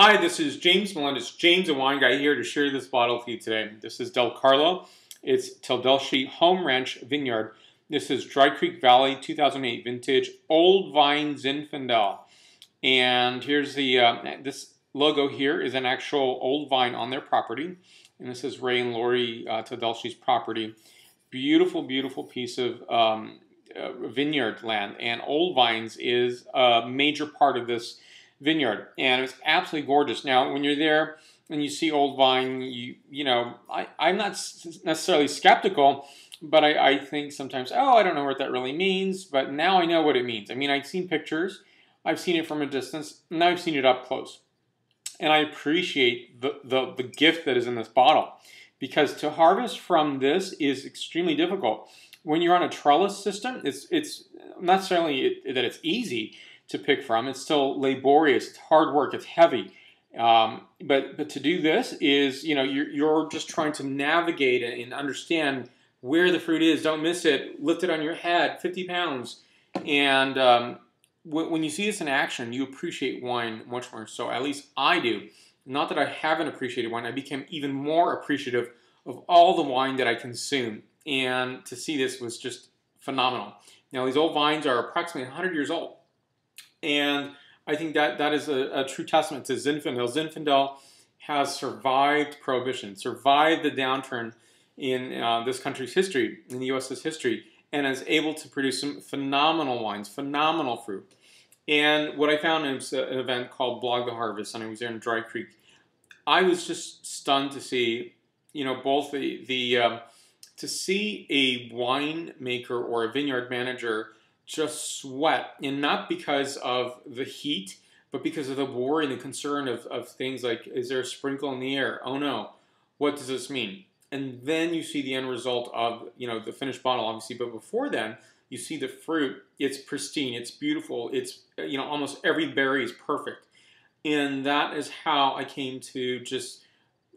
Hi, this is James Melendez, James, a wine guy, here to share this bottle with you today. This is Del Carlo. It's Teldeschi Home Ranch Vineyard. This is Dry Creek Valley 2008 vintage Old Vine Zinfandel. And here's the, uh, this logo here is an actual old vine on their property. And this is Ray and Lori uh, Teldeschi's property. Beautiful, beautiful piece of um, uh, vineyard land. And Old Vines is a major part of this vineyard, and it's absolutely gorgeous. Now, when you're there and you see Old Vine, you you know, I, I'm not necessarily skeptical, but I, I think sometimes, oh, I don't know what that really means, but now I know what it means. I mean, I've seen pictures, I've seen it from a distance, and I've seen it up close. And I appreciate the, the, the gift that is in this bottle because to harvest from this is extremely difficult. When you're on a trellis system, it's, it's not necessarily that it's easy, to pick from. It's still laborious. It's hard work. It's heavy. Um, but but to do this is you know you're, you're just trying to navigate and understand where the fruit is. Don't miss it. Lift it on your head, 50 pounds. And um, when you see this in action, you appreciate wine much more. So at least I do. Not that I haven't appreciated wine. I became even more appreciative of all the wine that I consume. And to see this was just phenomenal. Now these old vines are approximately 100 years old. And I think that that is a, a true testament to Zinfandel. Zinfandel has survived prohibition, survived the downturn in uh, this country's history, in the U.S.'s history, and is able to produce some phenomenal wines, phenomenal fruit. And what I found is an event called Blog the Harvest, and I was there in Dry Creek. I was just stunned to see, you know, both the the um, to see a winemaker or a vineyard manager just sweat, and not because of the heat, but because of the worry and the concern of, of things like, is there a sprinkle in the air? Oh no, what does this mean? And then you see the end result of, you know, the finished bottle, obviously, but before then, you see the fruit, it's pristine, it's beautiful, it's, you know, almost every berry is perfect. And that is how I came to just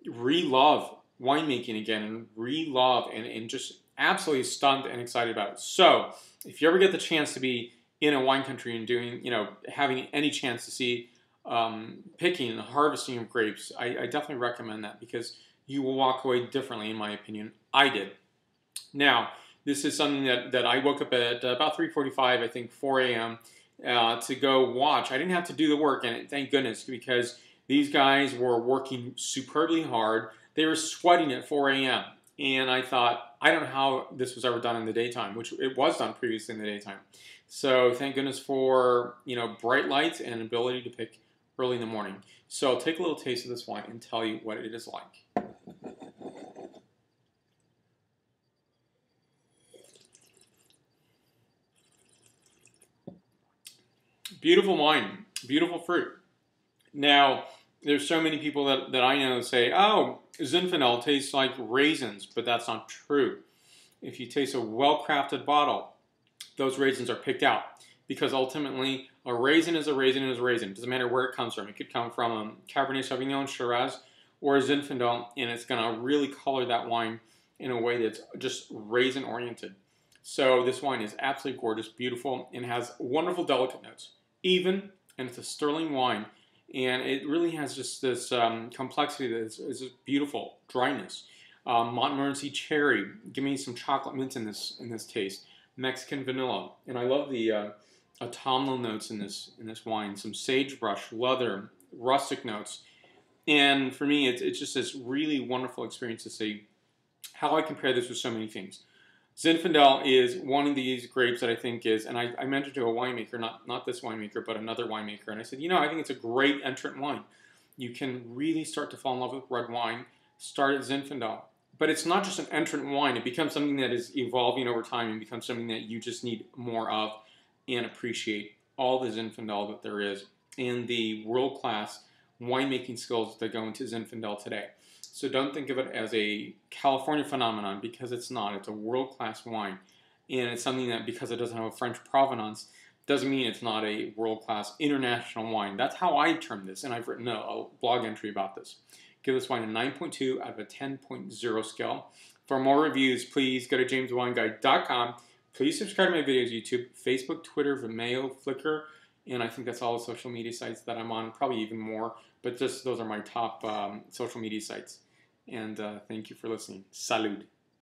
re-love winemaking again and re-love and, and just absolutely stunned and excited about it. So, if you ever get the chance to be in a wine country and doing, you know, having any chance to see um, picking and harvesting of grapes, I, I, definitely recommend that because you will walk away differently, in my opinion. I did. Now, this is something that, that I woke up at about 3.45, I think 4 a.m. Uh, to go watch. I didn't have to do the work, and thank goodness, because these guys were working superbly hard. They were sweating at 4 a.m. And I thought, I don't know how this was ever done in the daytime, which it was done previously in the daytime. So thank goodness for you know bright lights and ability to pick early in the morning. So I'll take a little taste of this wine and tell you what it is like. Beautiful wine, beautiful fruit. Now, there's so many people that, that I know say, oh, Zinfandel tastes like raisins, but that's not true. If you taste a well-crafted bottle, those raisins are picked out because ultimately a raisin is a raisin is a raisin. It doesn't matter where it comes from. It could come from a Cabernet Sauvignon, Shiraz, or Zinfandel, and it's going to really color that wine in a way that's just raisin oriented. So this wine is absolutely gorgeous, beautiful, and has wonderful delicate notes. Even, and it's a sterling wine, and it really has just this um, complexity that is, is beautiful dryness. Um, Montmorency cherry, give me some chocolate mint in this in this taste. Mexican vanilla, and I love the uh, autumnal notes in this in this wine. Some sagebrush, leather, rustic notes, and for me, it's, it's just this really wonderful experience to see how I compare this with so many things. Zinfandel is one of these grapes that I think is, and I, I, mentioned to a winemaker, not, not this winemaker, but another winemaker, and I said, you know, I think it's a great entrant wine. You can really start to fall in love with red wine, start at Zinfandel. But it's not just an entrant wine, it becomes something that is evolving over time and becomes something that you just need more of and appreciate all the Zinfandel that there is and the world-class winemaking skills that go into Zinfandel today. So don't think of it as a California phenomenon because it's not. It's a world-class wine. And it's something that because it doesn't have a French provenance, doesn't mean it's not a world-class international wine. That's how I term this, and I've written a, a blog entry about this. Give this wine a 9.2 out of a 10.0 scale. For more reviews, please go to jameswineguide.com. Please subscribe to my videos, YouTube, Facebook, Twitter, Vimeo, Flickr, And I think that's all the social media sites that I'm on, probably even more. But just those are my top um, social media sites. And uh, thank you for listening. Salud.